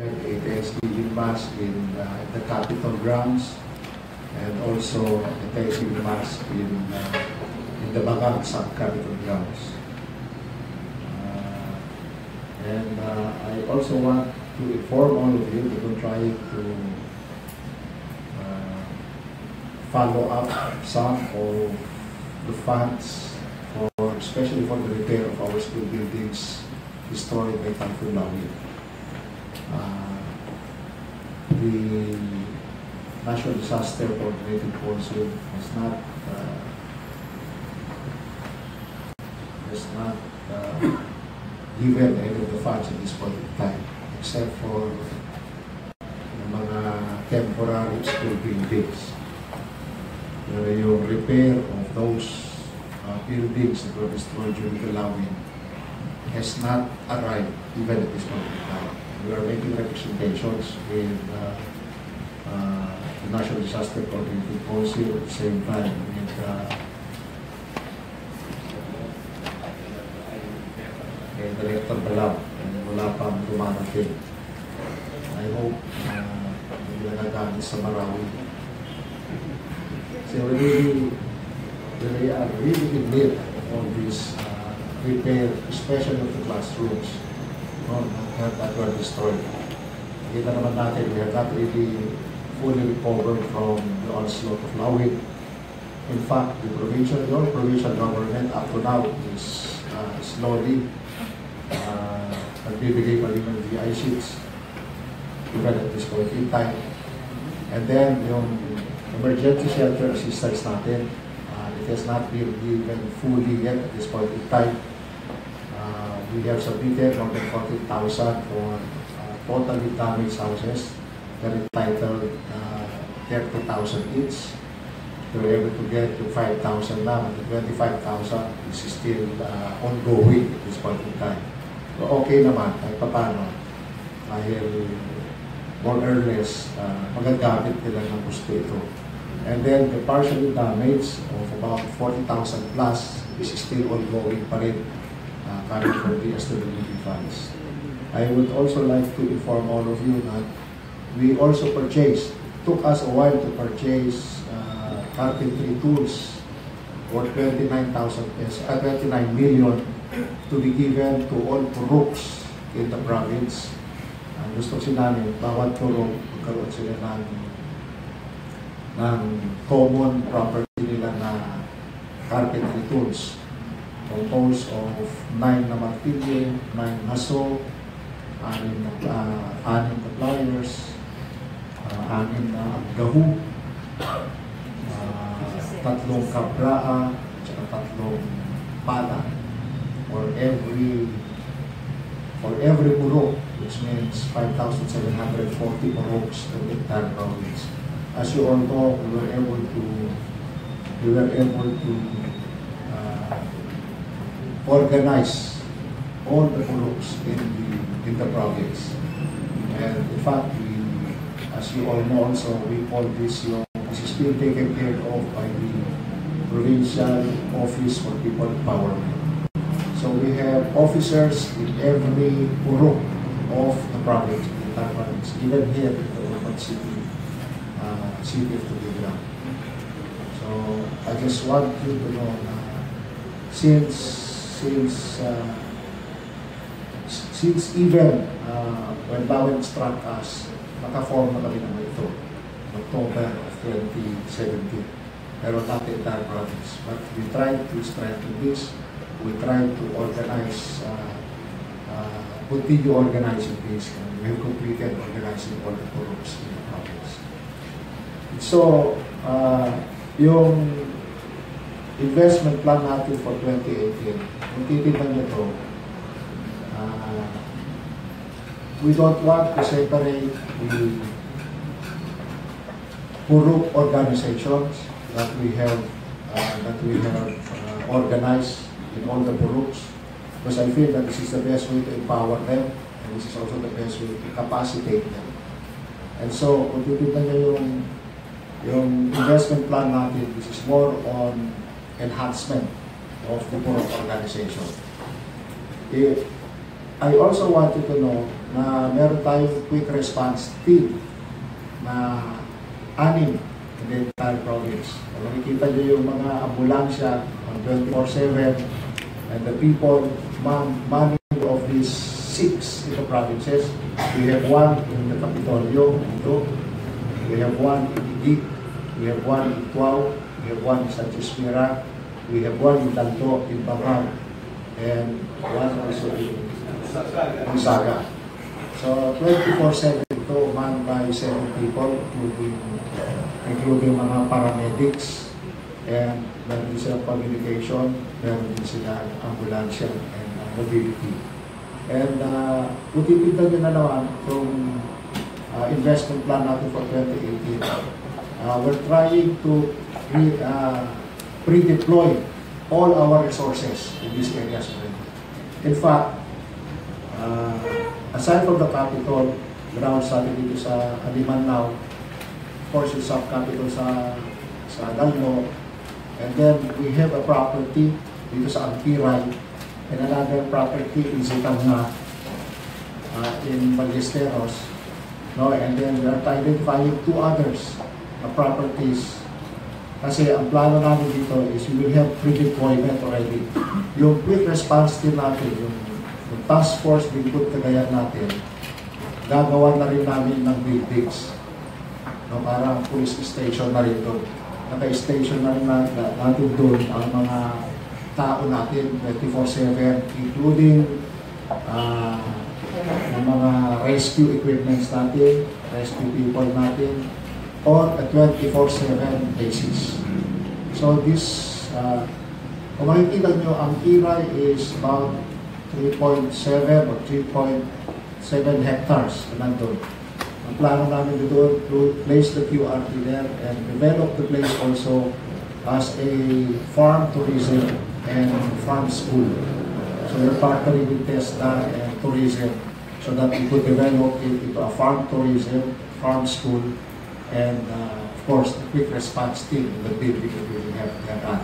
a Thanksgiving Mass in uh, the Capitol grounds and also a Thanksgiving Mass in, uh, in the Bagang sub-Capitol grounds. Uh, and uh, I also want to inform all of you that we're trying to uh, follow up some of the funds for, especially for the repair of our school buildings destroyed by Typhoon Lawin. Uh, the National Disaster Coordinating Council has not uh, has not uh, given any of the funds at this point in time, except for mga temporary school buildings. Yung repair of those uh, buildings that were destroyed during the lawin has not arrived even at this point in time. We are making representations with uh, uh, the National Disaster Coordinating Council at the same time with uh, kay Director Balab and wala pang dumarating. I hope uh, hindi na nagamit sa Marawi. So we really, really really need all these uh, repair, especially of the classrooms no, that, were destroyed. Kita naman natin, we have not really fully recovered from the onslaught of Lawin. In fact, the provincial, only provincial government up to now is uh, slowly uh, nagbibigay pa rin ng VI sheets even at this point in time. And then, yung emergency shelter assistance natin, uh, it has not been given fully yet at this point in time. We have submitted more than 40,000 for uh, totally damaged houses that entitled uh, 30,000 each. We were able to get to 5,000 now, the 25,000 is still uh, ongoing at this point in time. So okay naman, kahit paano, dahil more or less, uh, magagamit nila ng gusto ito. And then the partially damage of about 40,000 plus is still ongoing pa rin uh, from the SWD funds. I would also like to inform all of you that we also purchased, took us a while to purchase uh, carpentry tools for 29,000 pesos, uh, 29 million to be given to all Puruks in the province. Ang gusto kasi namin, bawat Purok, magkaroon sila ng, ng common property nila na carpentry tools composed of 9 na martilyo, 9 haso, 6 na, uh, anim na pliers, uh, anim na gahu, uh, tatlong kapraa, at tatlong pala for every for every puro, which means 5,740 puroks in the entire province. As you all know, we were able to we were able to organize all the groups in the in the province. And in fact, we, as you all know also, we call this yung this is being taken care of by the Provincial Office for People Empowerment. So we have officers in every purok of the province, the entire province, even here in the urban city, uh, city of Tubigan. So I just want you to know na since since uh, since even uh, when Bawin struck us, naka-form na kami naman ito, October of 2017. Pero not the entire province. But we tried to strengthen this. We tried to organize, uh, uh, continue organizing this, and we have completed organizing all the forums in the province. So, uh, yung investment plan natin for 2018, kung titignan nyo ito, uh, we don't want to separate the Puruk organizations that we have uh, that we have uh, organized in all the Puruks because I feel that this is the best way to empower them and this is also the best way to capacitate them. And so, kung titignan nyo yung yung investment plan natin, this is more on enhancement of the Puruk organization. If I also want you to know na meron tayong quick response team na anim in the entire province. Kung nakikita nyo yung mga ambulansya on 24-7 and the people man of these six ito provinces. We have one in the Capitolio, ito. We have one in Idik. We have one in Tuaw. We have one in Sanchez Mira. We have one in Tanto, in Bangam. And one also in Gonzaga. So 24-7 ito, manned by seven people, including, including mga paramedics, and meron din silang communication, meron din silang ambulansya and uh, mobility. And uh, kung titignan nyo na naman itong uh, investment plan natin for 2018, uh, we're trying to re, uh, pre-deploy all our resources in these areas already. In fact, uh, aside from the capital, grounds natin dito sa Aliman now, of course, yung sub-capital sa sa Dalmo, and then we have a property dito sa Antiray, and another property in Zitanga, uh, in Ballesteros, no, and then we are identifying two others na properties kasi ang plano namin dito is we will have pre-deployment already. Yung quick response team natin, yung, yung task force Bigfoot Cagayan natin, gagawa na rin namin ng buildings. No, parang police station na rin doon. Naka-station na rin na, na- natin doon ang mga tao natin 24-7, including ah, yung mga rescue equipments natin, rescue people natin, on a 24-7 basis. So this, uh, kung makikita nyo, ang Kiray is about 3.7 or 3.7 hectares na nandun. Ang plano namin doon to place the QRT there and develop the place also as a farm tourism and farm school. So we're partnering with TESDA and tourism so that we could develop into a farm tourism, farm school, and uh, of course, the quick response team the building that we will have there at.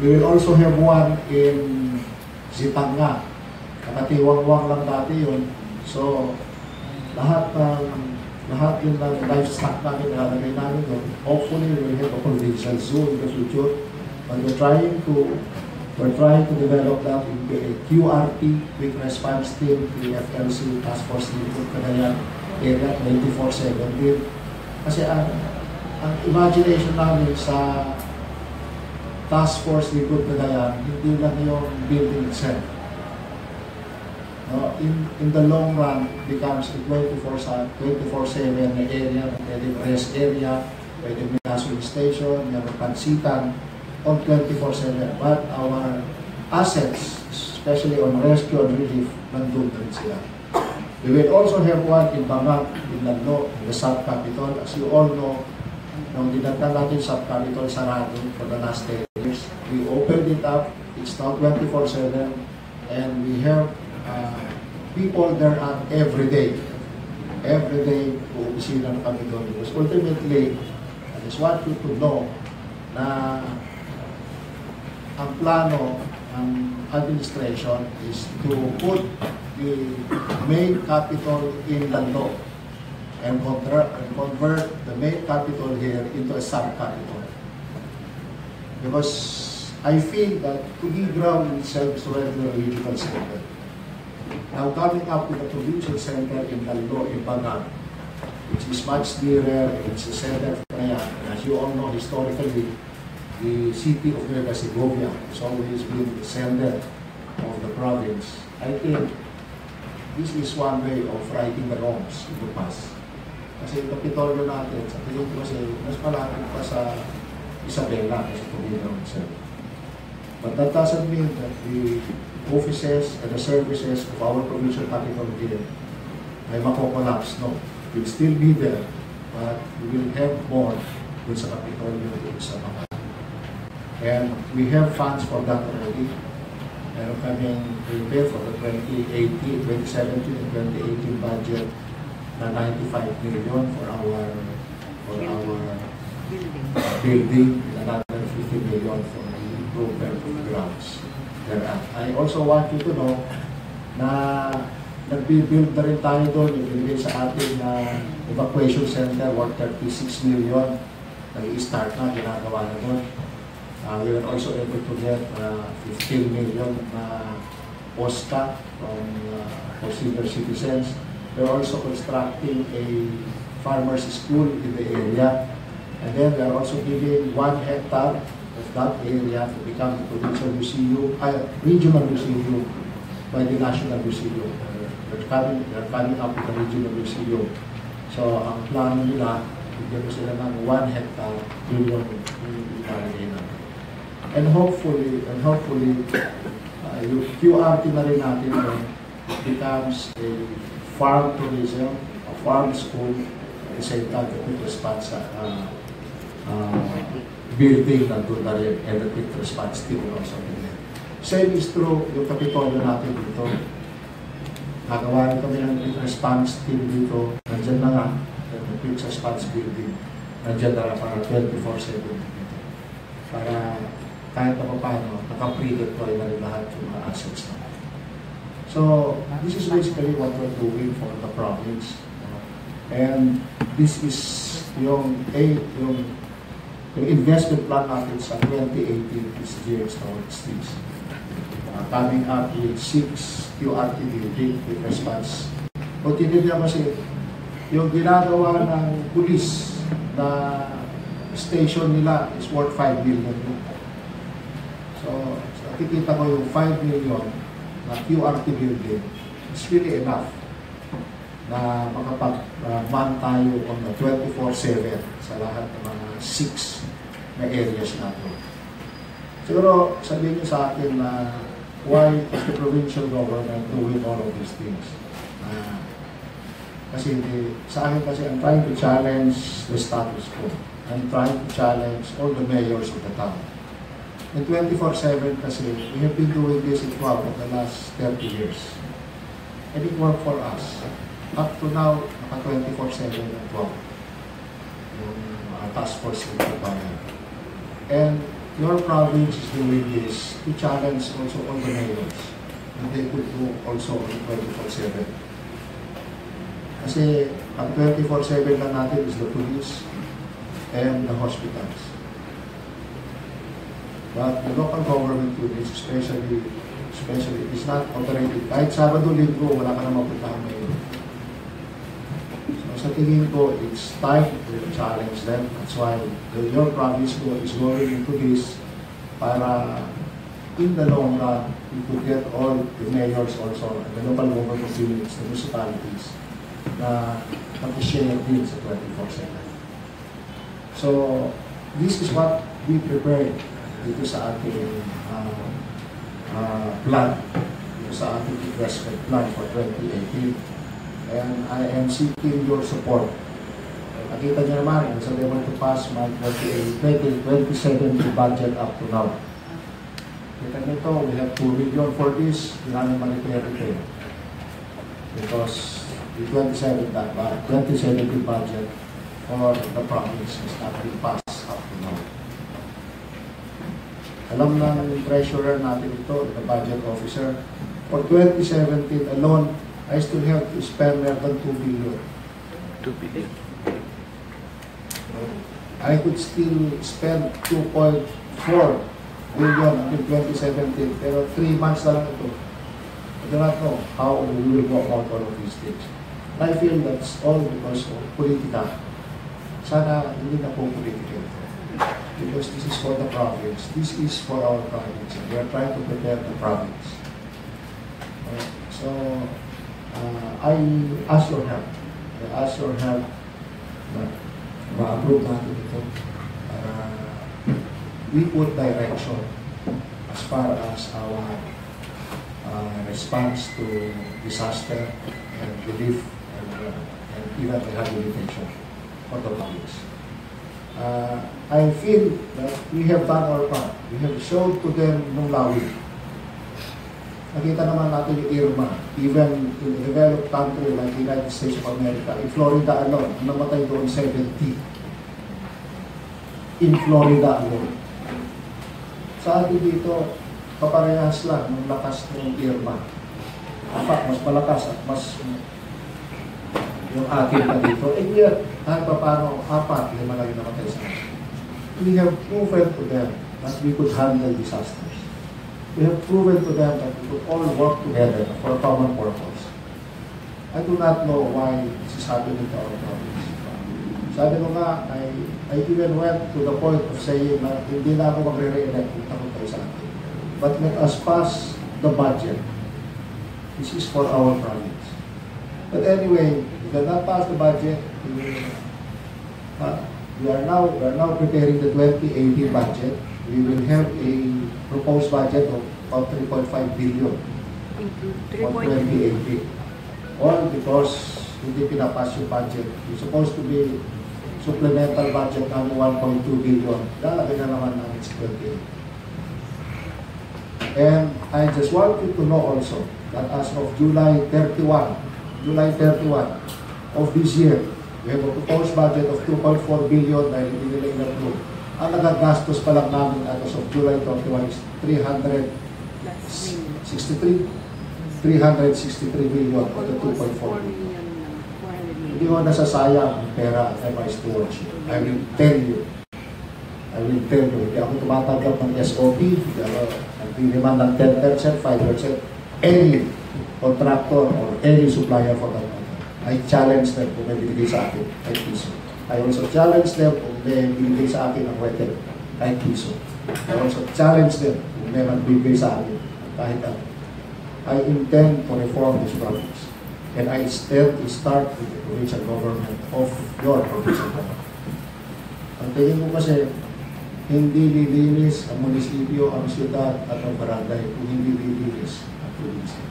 We will also have one in Zitanga. Nakatiwang-wang lang dati yun. So, lahat ng lahat yung ng livestock namin nilalagay namin doon. Hopefully, we will have a provincial zoo in the future. But we're trying to we're trying to develop that into a QRT, Quick Response Team, PFLC, Task Force Team, Cagayan, area 24-7 din. Kasi ang, ang imagination namin sa Task Force Likod Cagayan, hindi lang yung building itself. No, in, in the long run, becomes a 24-7 24/7 na area, pwede rest area, pwede may gasoline station, may pansitan, on 24-7. But our assets, especially on rescue and relief, nandun rin sila. We will also have one in Bangag, in in the sub-capital. As you all know, nung dinagdan natin sub-capital sarado for the last 10 years, we opened it up. It's now 24-7 and we have uh, people there at every day. Every day, puopisina na kami doon. Because ultimately, I just want you to know na ang plano ng administration is to put the main capital in Lando and convert, and convert the main capital here into a sub-capital. Because I feel that Tugigraw itself is already a regional center. Now coming up with a provincial center in Lando, in Bangang, which is much nearer, it's a center of Cagayan. As you all know, historically, the city of Nueva Segovia has always been the center of the province. I think this is one way of righting the wrongs in the past. Kasi yung Kapitolyo natin, sa tingin ko kasi, mas malapit pa sa Isabela kasi Toledo itself. But that doesn't mean that the offices and the services of our provincial capital here ay makokollapse. No. We'll still be there, but we will have more dun sa Kapitolyo dun sa mga And we have funds for that already. Meron kaming prepare for the 2018, 2017, and 2018 budget na 95 million for our for our building, and another 50 million for the improvement of grounds. I also want you to know na nagbi-build na rin tayo doon, ibigay sa atin na evacuation center worth 36 million. Nag-i-start na, ginagawa na doon. Uh, we were also able to get uh, 15 million na POSTA from uh, senior citizens. We're also constructing a farmer's school in the area. And then we are also giving one hectare of that area to become the provincial museum, uh, regional museum by the National Museum. Uh, They're coming, they're coming up with a regional museum. So ang plano nila, bigyan ko sila ng one hectare, yun yung ilalagay natin. And hopefully, and hopefully, uh, yung QRT na rin natin doon becomes a farm tourism, a farm school, at the same time, the quick response uh, uh, building na doon na rin, and the quick response team also din. Same is true yung kapitolyo natin dito. Nagawa rin kami ng quick response team dito. Nandyan na nga, the quick response building. Nandyan na lang para 24-7 dito. Para kahit na paano, naka-pre-deploy na rin lahat yung mga assets na. So, this is basically what we're doing for the province. And this is yung, a, yung, yung investment plan natin sa 2018 is geared towards this. Uh, coming up with six QRT building with response. Kung tinignan kasi, yung ginagawa ng police na station nila is worth 5 million. So, so nakikita ko yung 5 million na QRT building is really enough na makapag-man tayo on the 24-7 sa lahat ng mga 6 na areas natin. Siguro sabihin niyo sa akin na why is the provincial government doing all of these things? Uh, kasi hindi, sa akin kasi I'm trying to challenge the status quo. I'm trying to challenge all the mayors of the town. In 24-7 kasi, we have been doing this in 12 of the last 30 years. And it worked for us. Up to now, naka 24-7 at 12. Yung uh, task force in Kabayan. And your province is doing this to challenge also all the mayors. And they could do also on 24-7. Kasi ang 24-7 lang natin is the police and the hospitals. But the local government units, especially, especially, is not operating. Kahit Sabado, Linggo, wala ka na mapuntahan ngayon. So sa tingin ko, it's time to challenge them. That's why the, your province go, is going into this para in the long run, we could get all the mayors also, the local government units, the municipalities, na mag-share din sa 24-7. So, this is what we prepared dito sa ating uh, uh, plan, dito sa ating investment plan for 2018. And I am seeking your support. Nakita niyo naman, sa level to pass my 2017 budget up to now. Kita niyo to, we have 2 million for this, hindi namin ito. Because the 27 that, uh, 2017 budget for the province has not been passed up to now. Alam ng treasurer natin ito, the budget officer, for 2017 alone, I still have to spend more than 2 billion. 2 billion. I could still spend 2.4 billion until 2017, pero 3 months na lang ito. I do not know how we will go about all of these things. And I feel that's all because of politika. Sana hindi na po politika. Because this is for the province. This is for our province. We are trying to prepare the province. Uh, so, uh, I ask your help. I ask your help para we put direction as far as our uh, response to disaster and relief and, uh, and even rehabilitation for the province. Uh, I feel that we have done our part. We have shown to them nung lawin. Nakita naman natin yung Irma, even in a developed country like the United States of America, in Florida alone, namatay doon 70. In Florida alone. Sa atin dito, kaparehas lang ng lakas ng Irma. In mas malakas at mas yung akin pa dito. And yet, kahit pa paano, apat, lima lang yung namatay sa akin. We have proven to them that we could handle disasters. We have proven to them that we could all work together for a common purpose. I do not know why this is happening to our province. Sabi ko nga, I, I even went to the point of saying na hindi na ako magre-re-elect kung takot tayo sa akin. But let us pass the budget. This is for our province. But anyway, we cannot pass the budget. We, uh, we are now we are now preparing the 2018 budget. We will have a proposed budget of about 3.5 billion for 2018. All because hindi pinapas yung budget. It's supposed to be supplemental budget ng 1.2 billion. Lalagay na naman namin sa 2018. And I just want you to know also that as of July 31, July 31 of this year, we have a proposed budget of 2.4 billion dahil hindi nila in-approve. Ang nagagastos pa lang namin as of July 31 is 363 363 billion the 2.4 billion. Hindi ko nasasayang ang pera at my stewardship. I will tell you. I will tell you. Hindi ako tumatanggap ng SOP. Hindi ng 10%, 5%. Any contractor or any supplier for that matter. I challenge them kung may binigay sa akin kahit piso. I also challenge them kung may binigay sa akin ng wete kahit piso. I also challenge them kung may magbibigay sa akin kahit ano. I intend to reform this province. And I intend to start with the provincial government of your provincial government. Ang tingin ko kasi, hindi lilinis ang munisipyo, ang siyudad at ang barangay kung hindi lilinis ang probinsya.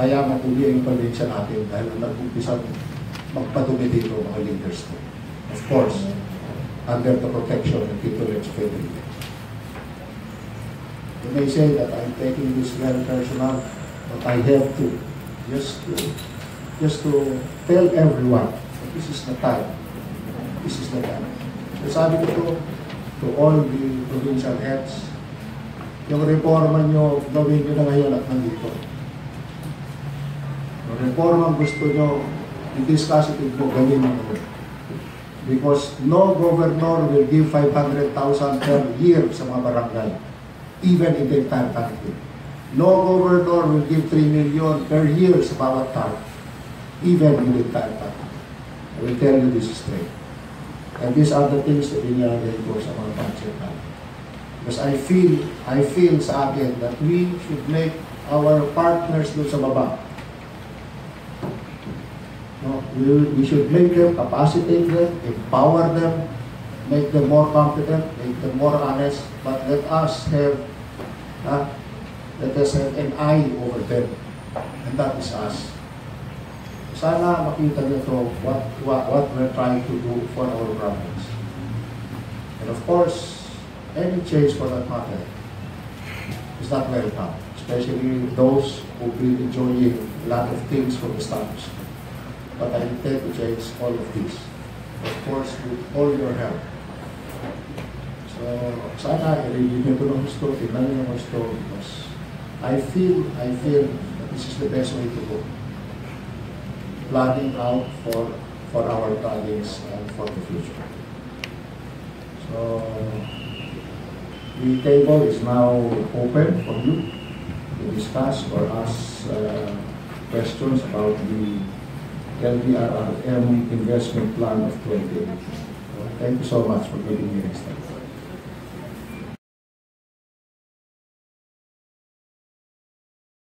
Kaya matuli ang probinsya natin dahil nag-umpisa magpadumi dito mga leaders ko. Of course, under the protection and tutelage of everything. You may say that I'm taking this very personal, but I have to, just to, just to tell everyone that this is the time. This is the time. So sabi ko to, to all the provincial heads, yung reforma nyo, gawin nyo na ngayon at nandito. Yung reforma gusto nyo, i-discuss it mo, gawin mo. Because no governor will give 500,000 per year sa mga barangay even in the entire country. No governor will give 3 million per year sa bawat tao, even in the entire country. I will tell you this straight. And these are the things that inilagay ko sa mga budget natin. Because I feel, I feel sa akin that we should make our partners doon sa baba. We, we should make them, capacitate them, empower them, make them more competent, make them more honest, but let us have, uh, let us have an eye over them. And that is us. Sana makita niyo to what, what, what we're trying to do for our province. And of course, any change for that matter is not welcome, especially those who've been enjoying a lot of things from the status. But I intend to change all of this. Of course, with all your help. So, sana nyo ito ng gusto, tignan nyo ng gusto, because I feel, I feel that this is the best way to go. Planning out for, for our province and for the future. So, the table is now open for you to discuss or ask uh, questions about the LDRRM investment plan of 2018. Thank you so much for giving me this time.